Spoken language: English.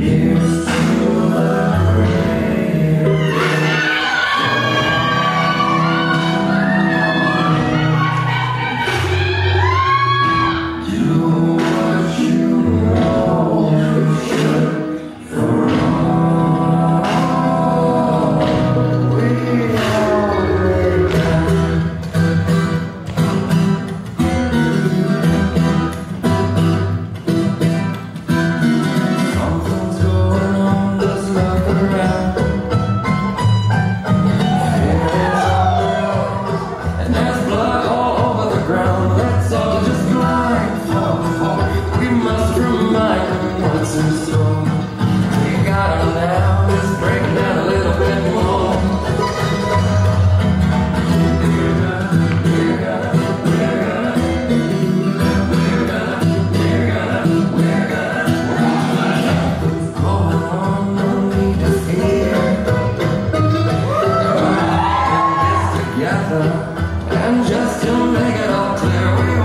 Here's and just to make it all clear